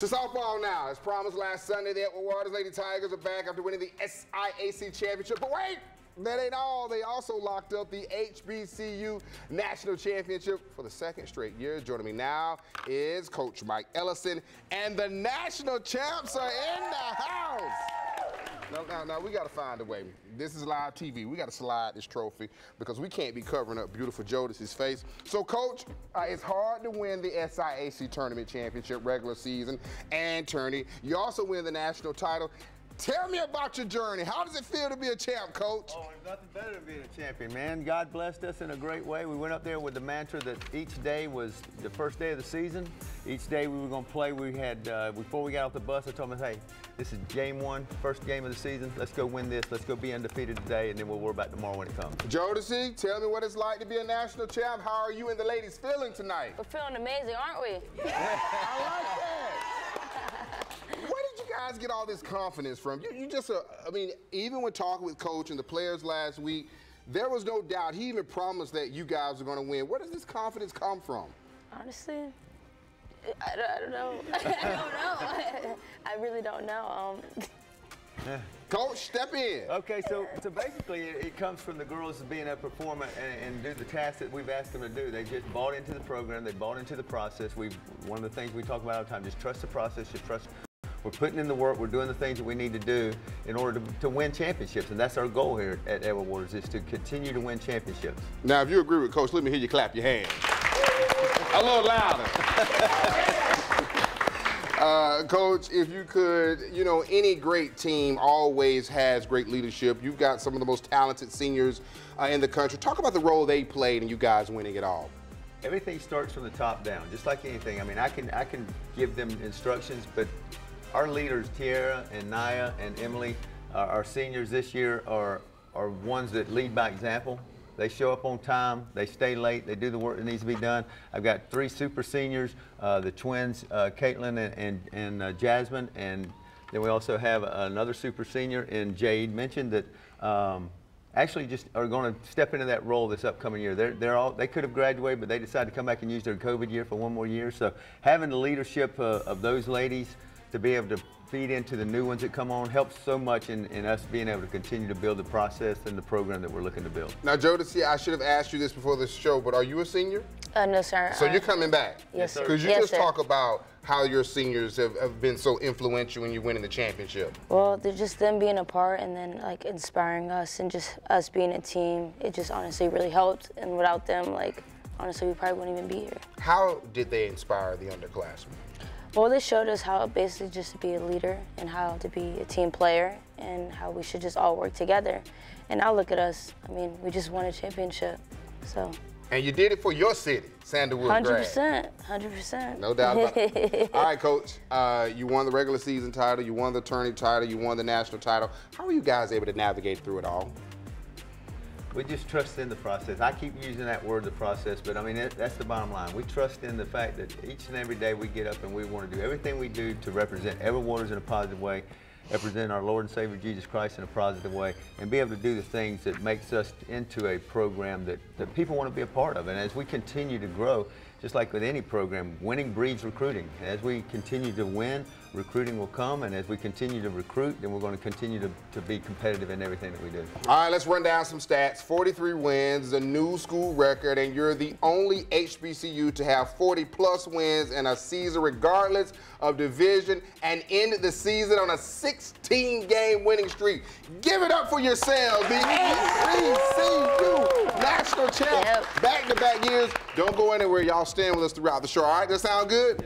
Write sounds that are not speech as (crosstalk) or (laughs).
To softball now. As promised last Sunday, the Edward Waters Lady Tigers are back after winning the SIAC championship. But wait, that ain't all. They also locked up the HBCU National Championship for the second straight year. Joining me now is Coach Mike Ellison, and the national champs are in the house. Now, now, now we got to find a way. This is live TV. We got to slide this trophy because we can't be covering up beautiful Jodeci's face. So, Coach, uh, it's hard to win the SIAC Tournament Championship regular season and tourney. You also win the national title. Tell me about your journey. How does it feel to be a champ, Coach? Oh, there's nothing better than being a champion, man. God blessed us in a great way. We went up there with the mantra that each day was the first day of the season. Each day we were going to play. We had, uh, before we got off the bus, I told them, hey, this is game one, first game of the season. Let's go win this. Let's go be undefeated today, and then we'll worry about tomorrow when it comes. Jodeci, tell me what it's like to be a national champ. How are you and the ladies feeling tonight? We're feeling amazing, aren't we? (laughs) I like that guys get all this confidence from? You, you just, uh, I mean, even when talking with coach and the players last week, there was no doubt. He even promised that you guys are going to win. Where does this confidence come from? Honestly, I, I don't know. (laughs) I don't know. (laughs) I really don't know. Um, (laughs) Coach, step in. Okay, so so basically it, it comes from the girls being able to perform and, and, do the tasks that we've asked them to do. They just bought into the program. They bought into the process. We one of the things we talk about all the time: just trust the process. Just trust we're putting in the work. We're doing the things that we need to do in order to, to win championships. And that's our goal here at Edward Waters is to continue to win championships. Now, if you agree with Coach, let me hear you clap your hands. (laughs) A little louder. (laughs) Uh, Coach, if you could, you know, any great team always has great leadership. You've got some of the most talented seniors uh, in the country. Talk about the role they played in you guys winning it all. Everything starts from the top down, just like anything. I mean, I can I can give them instructions, but our leaders, Tiara and Naya and Emily, uh, our seniors this year are, are ones that lead by example. They show up on time, they stay late, they do the work that needs to be done. I've got three super seniors, uh, the twins, uh, Caitlin and, and, and uh, Jasmine, and then we also have another super senior in Jade mentioned that um, actually just are going to step into that role this upcoming year. They're, they're all, they could have graduated, but they decided to come back and use their COVID year for one more year. So having the leadership uh, of those ladies, to be able to feed into the new ones that come on helps so much in, in us being able to continue to build the process and the program that we're looking to build. Now, Jodeci, I should have asked you this before the show, but are you a senior? Uh, no, sir. So uh, you're coming back? Yes, sir. Because you yes, just sir. talk about how your seniors have, have been so influential in you winning the championship. Well, they're just them being a part and then like inspiring us and just us being a team. It just honestly really helped. And without them, like, honestly, we probably wouldn't even be here. How did they inspire the underclassmen? Well, this showed us how basically just to be a leader and how to be a team player and how we should just all work together. And now look at us. I mean, we just won a championship, so. And you did it for your city, Sandalwood 100%, 100%. No doubt about it. (laughs) all right, Coach, uh, you won the regular season title, you won the tourney title, you won the national title. How are you guys able to navigate through it all? We just trust in the process. I keep using that word, the process, but I mean, it, that's the bottom line. We trust in the fact that each and every day we get up and we want to do everything we do to represent Waters in a positive way, represent our Lord and Savior Jesus Christ in a positive way, and be able to do the things that makes us into a program that, that people want to be a part of. And as we continue to grow, just like with any program, winning breeds recruiting. As we continue to win, recruiting will come, and as we continue to recruit, then we're going to continue to, to be competitive in everything that we do. All right, let's run down some stats. 43 wins, a new school record, and you're the only HBCU to have 40 plus wins in a season regardless of division and end the season on a 16 game winning streak. Give it up for yourselves, the HBCU champ. Back-to-back -back years. Don't go anywhere. Y'all stand with us throughout the show. All right, that sound good?